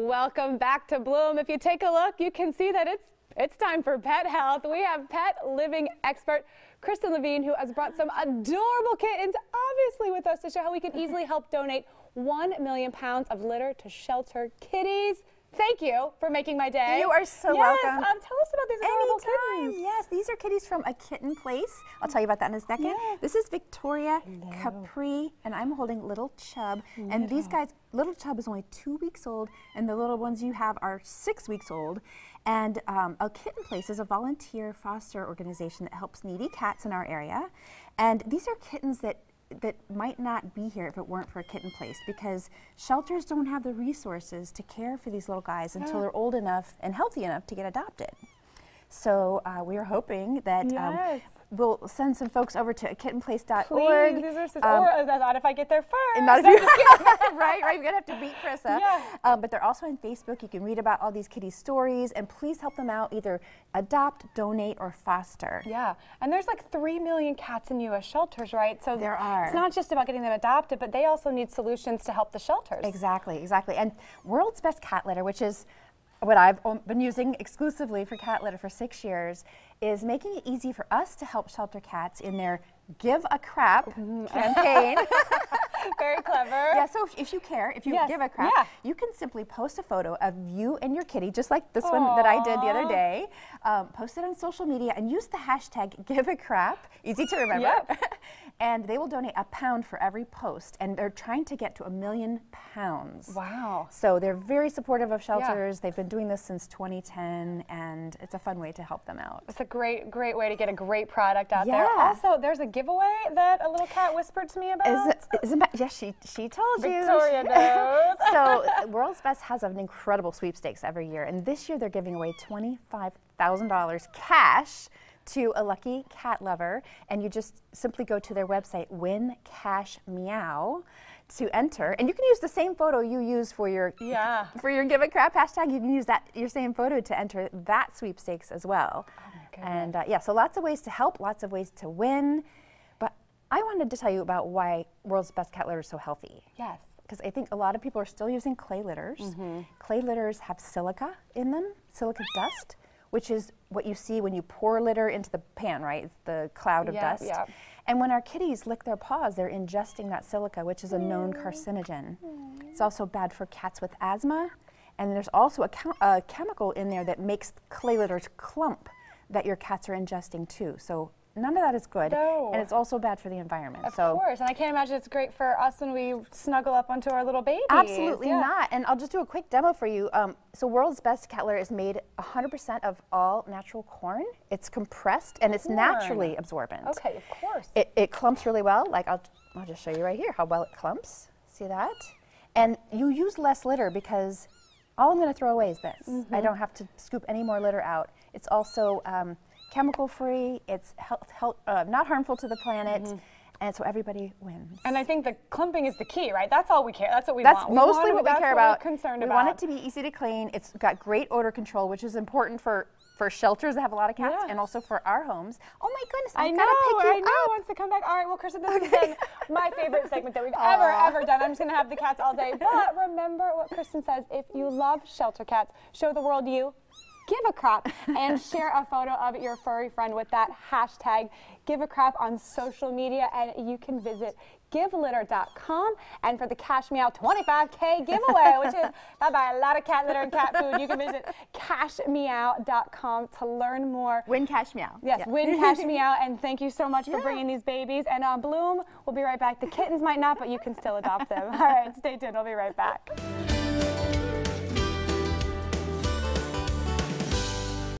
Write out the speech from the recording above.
Welcome back to Bloom. If you take a look, you can see that it's it's time for pet health. We have pet living expert Kristen Levine, who has brought some adorable kittens, obviously with us to show how we can easily help donate 1 million pounds of litter to shelter kitties. Thank you for making my day. You are so yes, welcome. Um, tell us about these adorable Anytime. kittens. Yes, these are kitties from a kitten place. I'll tell you about that in a second. Yeah. This is Victoria Capri, and I'm holding Little Chub. And these guys, Little Chub is only two weeks old, and the little ones you have are six weeks old. And um, a kitten place is a volunteer foster organization that helps needy cats in our area. And these are kittens that that might not be here if it weren't for a kitten place because shelters don't have the resources to care for these little guys until Yeah. they're old enough and healthy enough to get adopted. So uh, we are hoping that Yes. um, we'll send some folks over to kittenplace.org. Please, these are so, Um, or thought if I get there first. and not if you, right, right. You're gonna have to beat Krista. Yeah. Um, but they're also on Facebook. You can read about all these kitty stories, and please help them out. Either adopt, donate, or foster. Yeah, and there's like 3 million cats in U.S. shelters, right? So There are. It's not just about getting them adopted, but they also need solutions to help the shelters. Exactly, exactly. And World's Best Cat Litter, which is what I've been using exclusively for cat litter for six years, is making it easy for us to help shelter cats in their Give a Crap Mm-hmm. campaign. Very clever. yeah, so if, if you care, if you Yes, give a crap, yeah. you can simply post a photo of you and your kitty, just like this one that I did the other day. Um, post it on social media and use the hashtag Give a Crap. Easy to remember. Yep. and they will donate a pound for every post, and they're trying to get to a million pounds. Wow. So they're very supportive of shelters. Yeah. They've been doing this since 2010, and it's a fun way to help them out. It's a great, great way to get a great product out there. Yeah. Also, there's a giveaway that a little cat whispered to me about. Is it, isn't that, yes, she, she told you. Victoria knows. so World's Best has an incredible sweepstakes every year, and this year they're giving away $25,000 cash to a lucky cat lover, and you just simply go to their website, Win Cash Meow, to enter, and you can use the same photo you use for your Yeah. for your Give a Crap hashtag. You can use that your same photo to enter that sweepstakes as well. Oh and uh, yeah, so lots of ways to help, lots of ways to win. I wanted to tell you about why World's Best Cat Litter is so healthy yes. because I think a lot of people are still using clay litters. Mm-hmm. Clay litters have silica in them, silica dust, which is what you see when you pour litter into the pan, right? It's the cloud of Yeah, dust. yeah. And when our kitties lick their paws, they're ingesting that silica, which is a known Mm. carcinogen. It's also bad for cats with asthma. And there's also a, a chemical in there that makes clay litters clump that your cats are ingesting too. So none of that is good. No. And it's also bad for the environment. Of so course. And I can't imagine it's great for us when we snuggle up onto our little babies. Absolutely Yeah. not. And I'll just do a quick demo for you. Um, so World's Best Cat Litter is made 100% of all natural corn. It's compressed and it's Corn. naturally absorbent. Okay, of course. It, it clumps really well. Like I'll, I'll just show you right here how well it clumps. See that? And you use less litter because all I'm going to throw away is this. Mm-hmm. I don't have to scoop any more litter out. It's also um, chemical free. It's health, health, uh, not harmful to the planet. Mm-hmm. And so everybody wins. and I think the clumping is the key, right? That's all we care. That's what we That's want. We mostly want- what we that's care about. We're concerned we about. want it to be easy to clean. It's got great odor control, which is important for for shelters that have a lot of cats, Yeah. and also for our homes. Oh my goodness! I I've know, pick you I know. up. Wants to come back. All right, well, Kristen, this has been my favorite segment that we've ever, ever done. I'm just gonna have the cats all day. But remember what Kristen says: if you love shelter cats, show the world you. Give a crap and share a photo of your furry friend with that hashtag give a crap on social media and you can visit givelitter.com and for the cash meow 25k giveaway which is bye bye a lot of cat litter and cat food you can visit cashmeow.com to learn more Win cash meow. Yes, Yeah. win cash meow, and thank you so much for Yeah. bringing these babies. And uh, Bloom, we'll be right back. The kittens might not, but you can still adopt them. All right, stay tuned. We'll be right back.